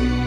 you.